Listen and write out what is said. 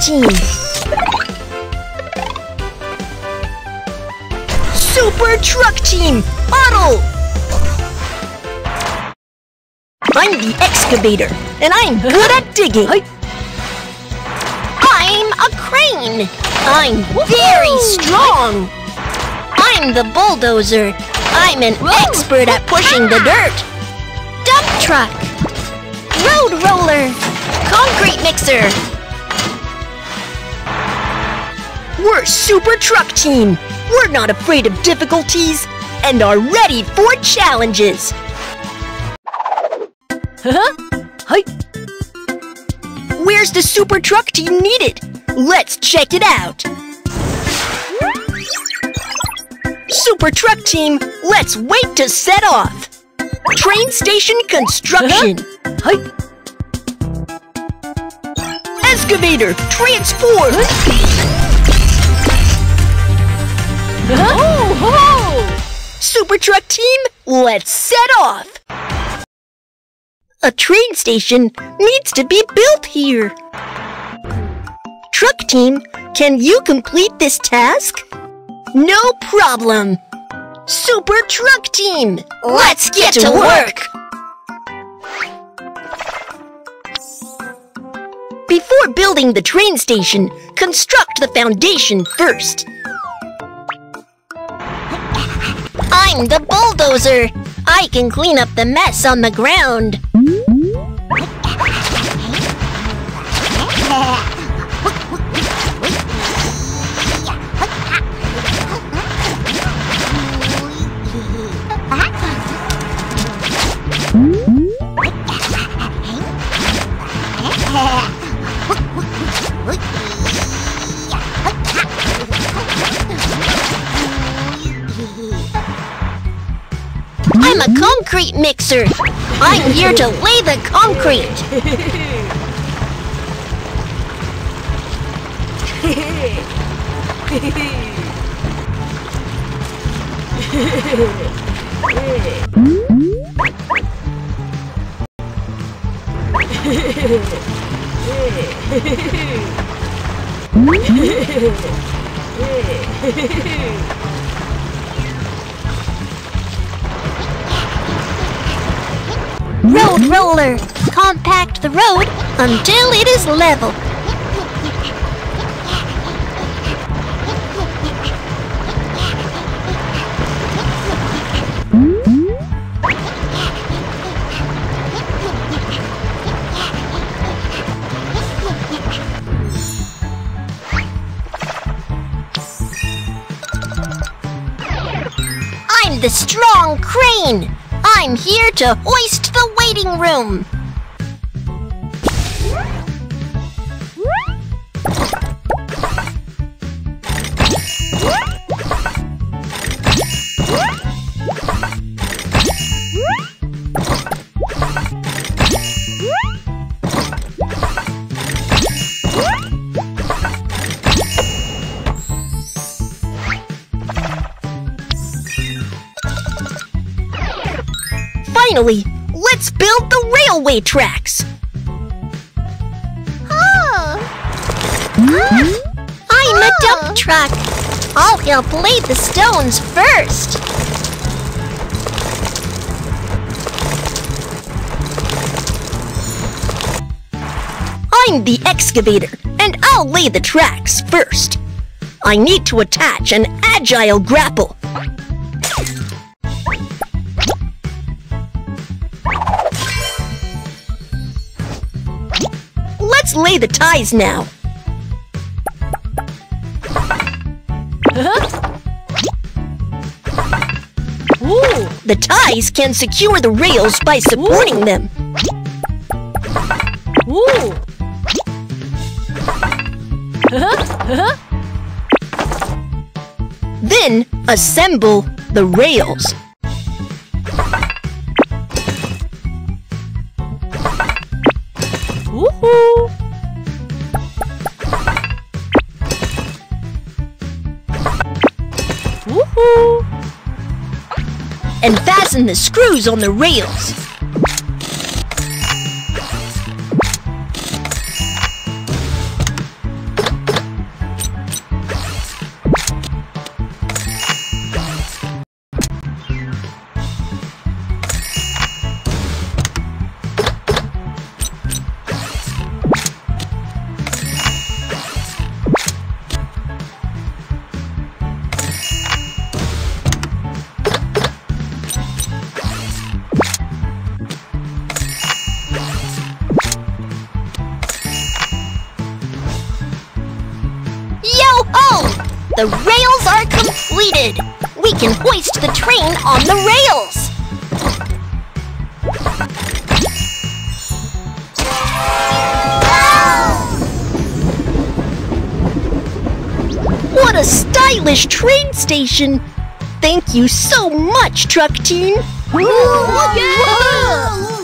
Team! Super Truck Team! Huddle! I'm the excavator, and I'm good at digging! I'm a crane! I'm very strong! I'm the bulldozer! I'm an expert at pushing the dirt! Dump truck! Road roller! Concrete mixer! We're Super Truck Team! We're not afraid of difficulties and are ready for challenges! Huh? Hi. Where's the Super Truck Team needed? Let's check it out! Super Truck Team, let's wait to set off! Train station construction! Uh-huh. Hi. Excavator, transport! Super Truck Team, let's set off! A train station needs to be built here. Truck Team, can you complete this task? No problem. Super Truck Team, let's get to work! Before building the train station, construct the foundation first. I'm the bulldozer. I can clean up the mess on the ground. Concrete mixer. I'm here to lay the concrete. Road roller. Compact the road until it is level. I'm the strong crane. I'm here to hoist the waiting room. Finally, let's build the railway tracks. Oh. Hmm? I'm a dump oh. truck. I'll help lay the stones first. I'm the excavator, and I'll lay the tracks first. I need to attach an agile grapple. Let's lay the ties now. Ooh. The ties can secure the rails by supporting them. Ooh. Huh? Then assemble the rails. And fasten the screws on the rails. The rails are completed! We can hoist the train on the rails! What a stylish train station! Thank you so much, Truck Team! Yeah!